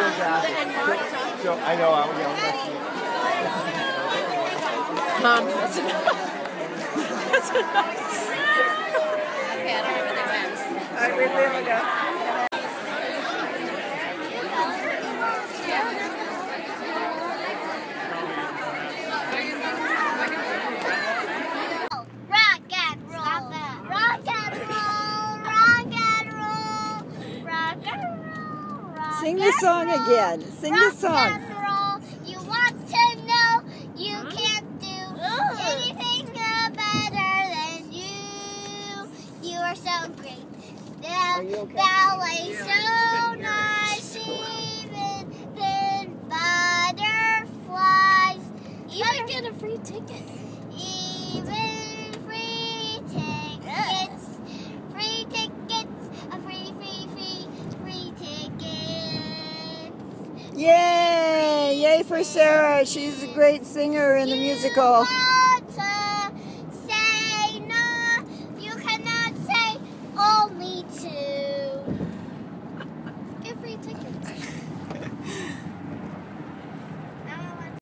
fantastic. So, I know, I, yeah, Mom, that's enough. That's enough. Okay, I don't know where they went. All right, wait, wait, we Sing the song roll. again. Sing the song. and roll. You want to know you can't do anything better than you. You are so great. The you okay? ballet's so nice, even than butterflies. Even get a free ticket. Yay! Yay for Sara. She's a great singer in the musical.